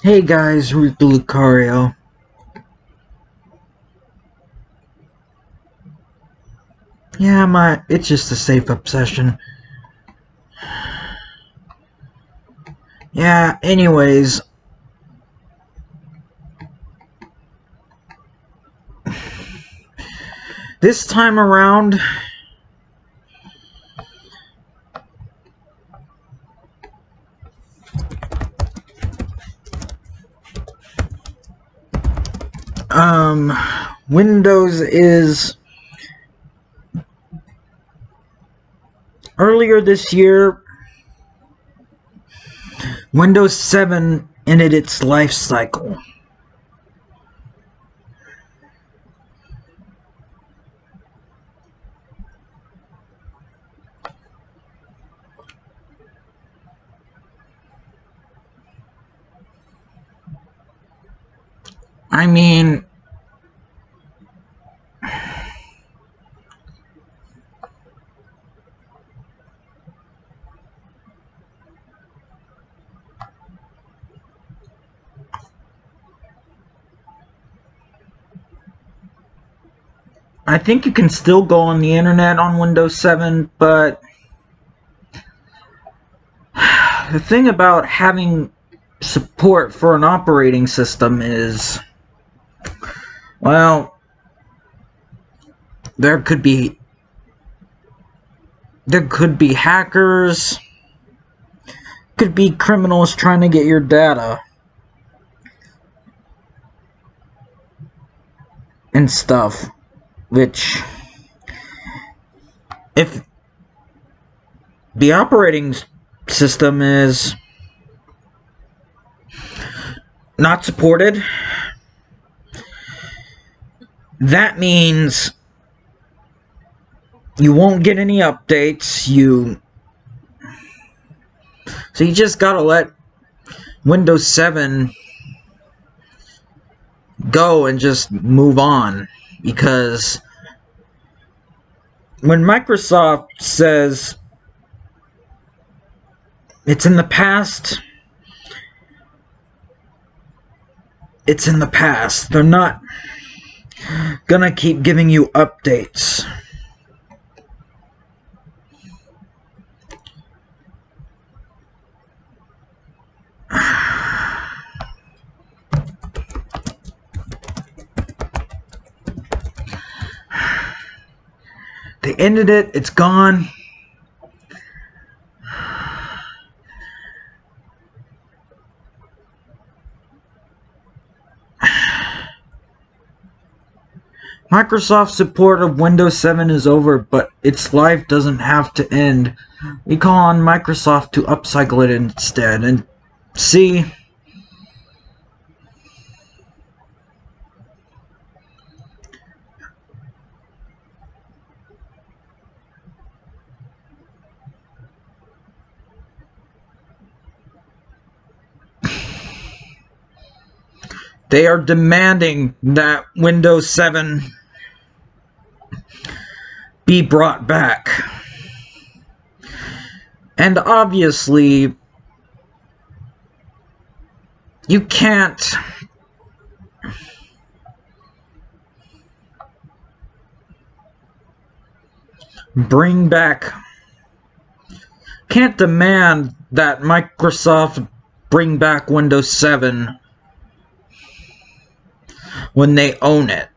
Hey guys, Rick Lucario. Yeah, my it's just a safe obsession. Yeah, anyways. This time around, um, Windows is earlier this year. Windows 7 ended its life cycle. I mean, I think you can still go on the internet on Windows 7, but the thing about having support for an operating system is, well, there could be there could be hackers, could be criminals trying to get your data. And stuff which if the operating system is not supported that means you won't get any updates you so you just gotta let Windows 7 go and just move on because when Microsoft says it's in the past, it's in the past. They're not gonna keep giving you updates. They ended it. It's gone. Microsoft's support of Windows 7 is over, but its life doesn't have to end. We call on Microsoft to upcycle it instead. And see, They are demanding that Windows 7 be brought back. And obviously, you can't bring back can't demand that Microsoft bring back Windows 7 when they own it.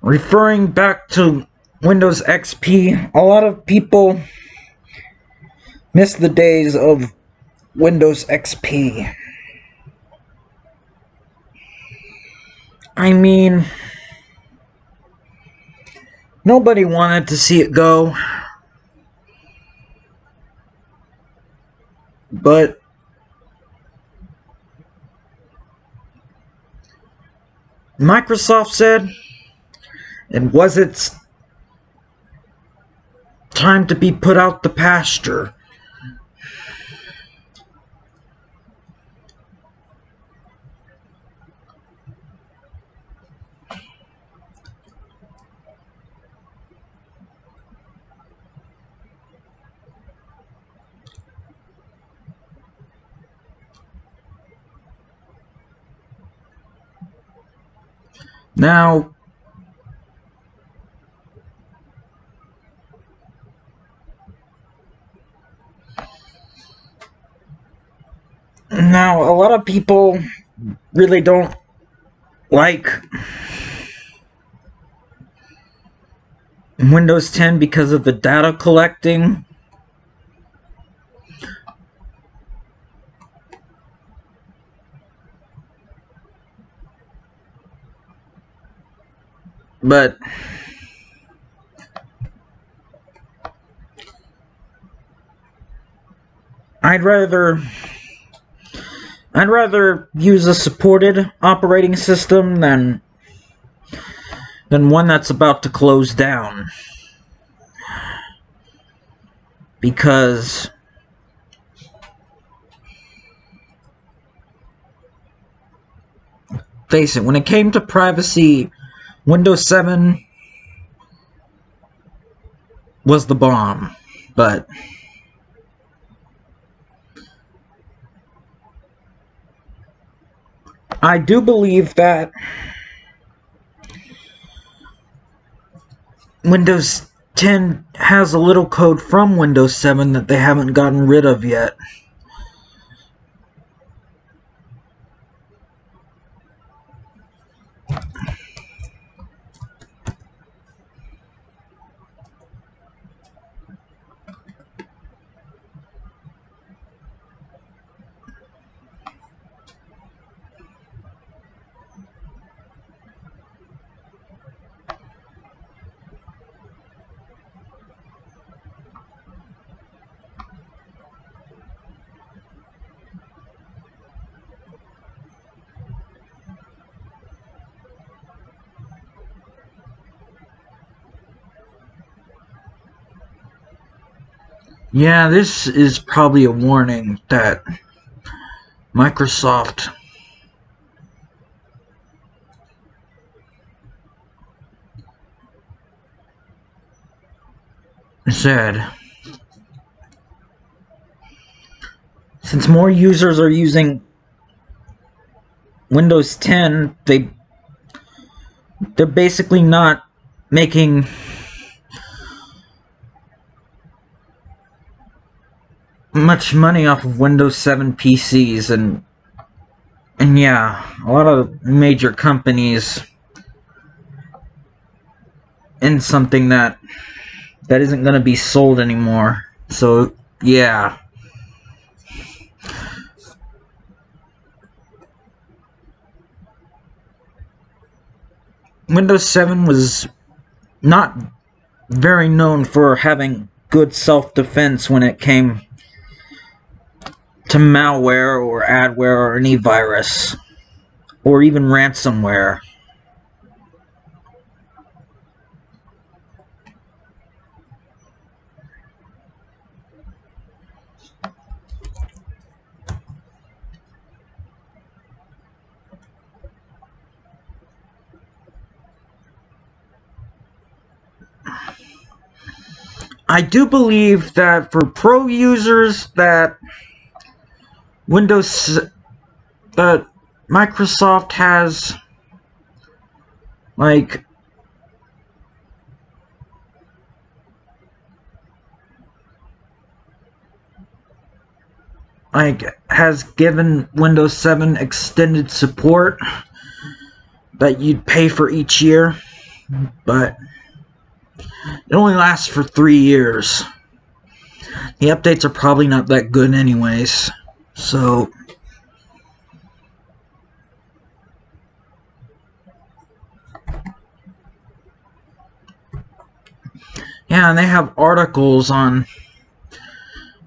Referring back to Windows XP, a lot of people miss the days of Windows XP. I mean, nobody wanted to see it go. But Microsoft said it was its time to be put out the pasture. Now, now a lot of people really don't like Windows 10 because of the data collecting. But I'd rather I'd rather use a supported operating system than than one that's about to close down. Because face it, when it came to privacy, Windows 7 was the bomb, but I do believe that Windows 10 has a little code from Windows 7 that they haven't gotten rid of yet. Yeah, this is probably a warning that Microsoft said since more users are using Windows 10, they they're basically not making much money off of Windows 7 PCs and and yeah, a lot of major companies in something that that isn't going to be sold anymore. So, yeah. Windows 7 was not very known for having good self-defense when it came to malware or adware or any virus or even ransomware. I do believe that for pro users that Windows that Microsoft has like like has given Windows 7 extended support that you'd pay for each year but it only lasts for three years. The updates are probably not that good anyways so, yeah, and they have articles on,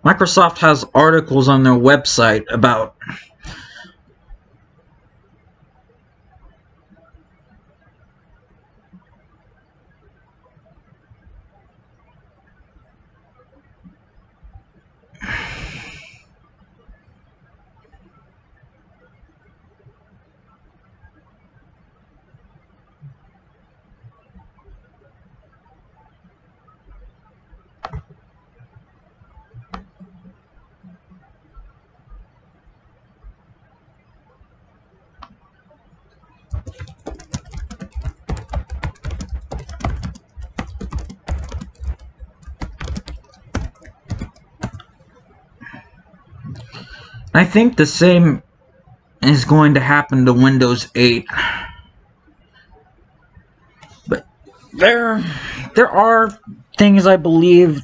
Microsoft has articles on their website about I think the same is going to happen to Windows 8. But there there are things I believe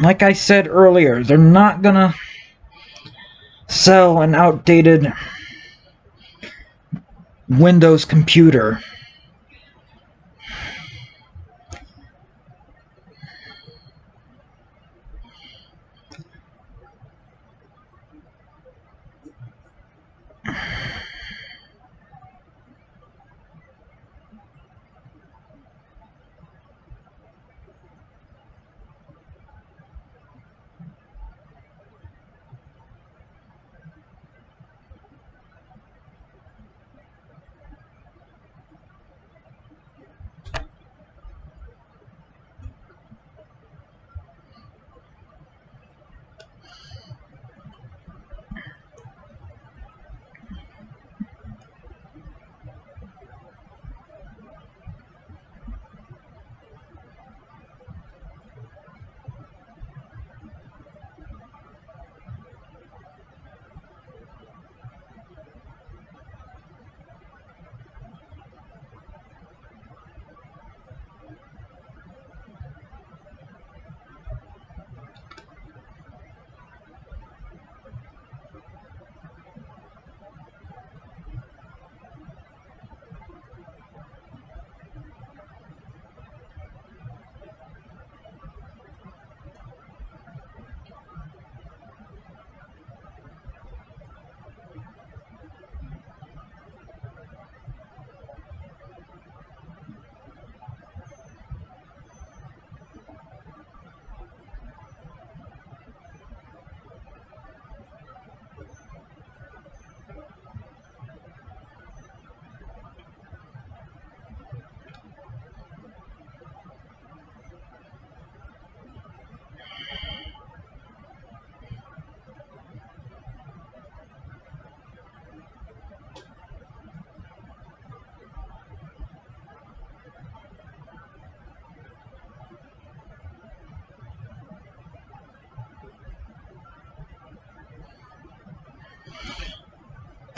like I said earlier, they're not gonna sell an outdated Windows computer.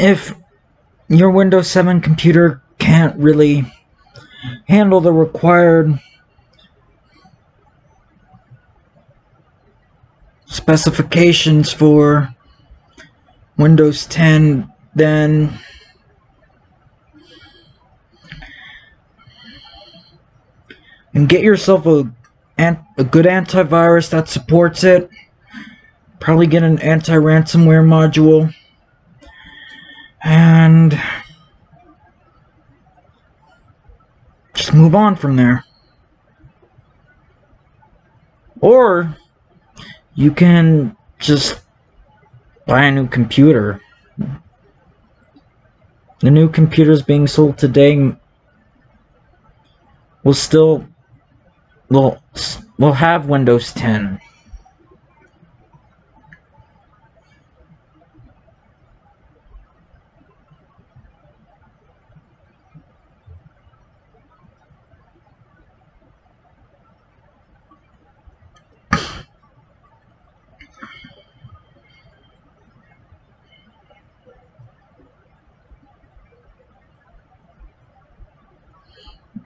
If your Windows 7 computer can't really handle the required specifications for Windows 10, then and get yourself a, a good antivirus that supports it. Probably get an anti-ransomware module and just move on from there. Or you can just buy a new computer. The new computers being sold today will still will will have Windows 10.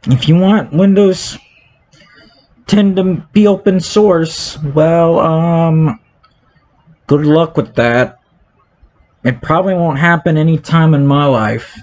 If you want Windows 10 to be open source, well, um, good luck with that. It probably won't happen anytime in my life.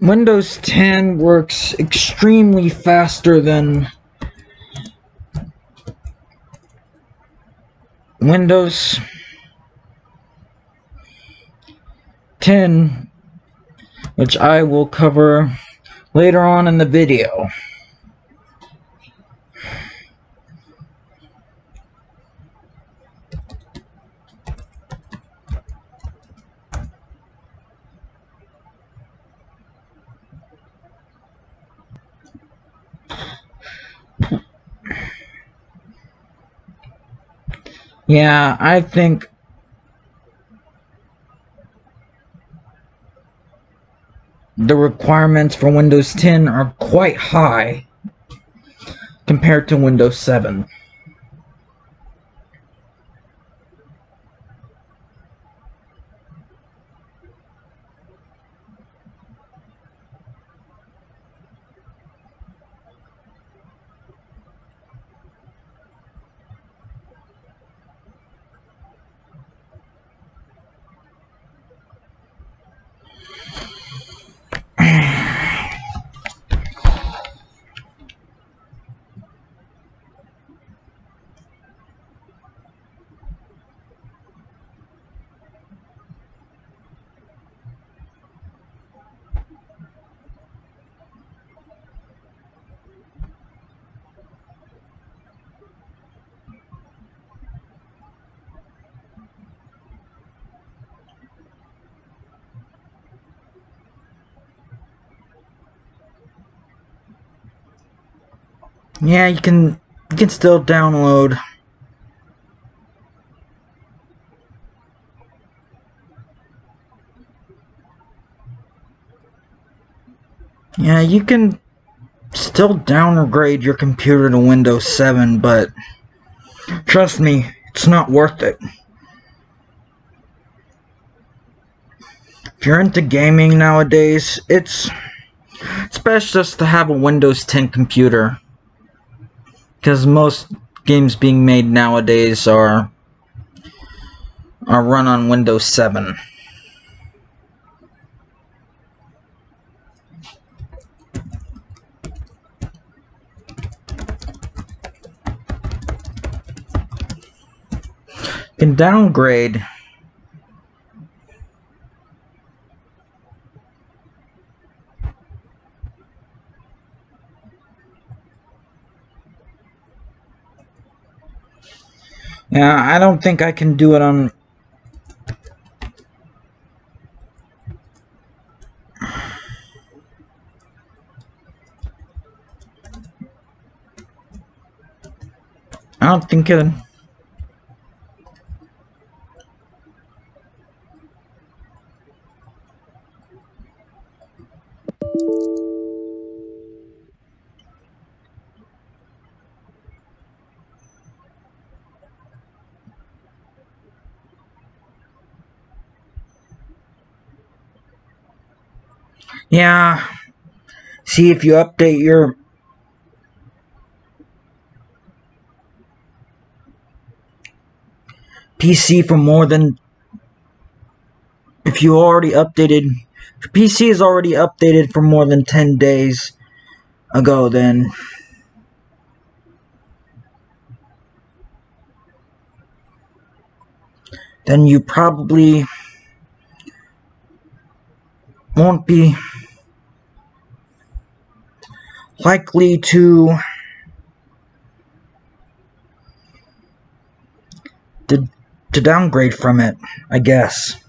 Windows 10 works extremely faster than Windows 10, which I will cover later on in the video. Yeah, I think the requirements for Windows 10 are quite high compared to Windows 7. Yeah, you can you can still download Yeah, you can still downgrade your computer to Windows 7, but trust me, it's not worth it. If you're into gaming nowadays, it's it's best just to have a Windows 10 computer. Because most games being made nowadays are are run on Windows 7. You can downgrade Yeah, I don't think I can do it on I don't think it Yeah. See if you update your PC for more than if you already updated your PC is already updated for more than 10 days ago then then you probably won't be likely to to, to downgrade from it, I guess.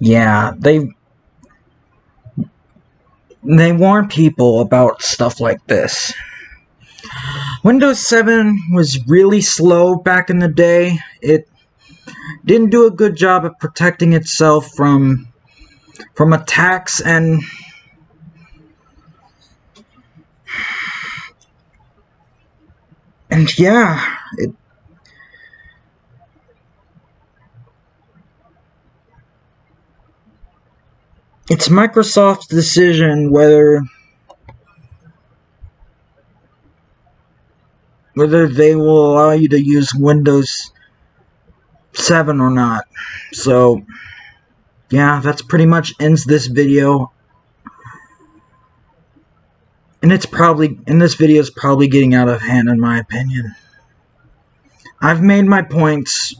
Yeah, they they warn people about stuff like this. Windows 7 was really slow back in the day. It didn't do a good job of protecting itself from from attacks and and yeah, it it's Microsoft's decision whether whether they will allow you to use Windows 7 or not. So, yeah, that's pretty much ends this video. And it's probably, and this video is probably getting out of hand in my opinion. I've made my points.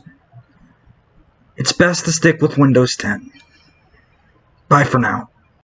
It's best to stick with Windows 10. Bye for now.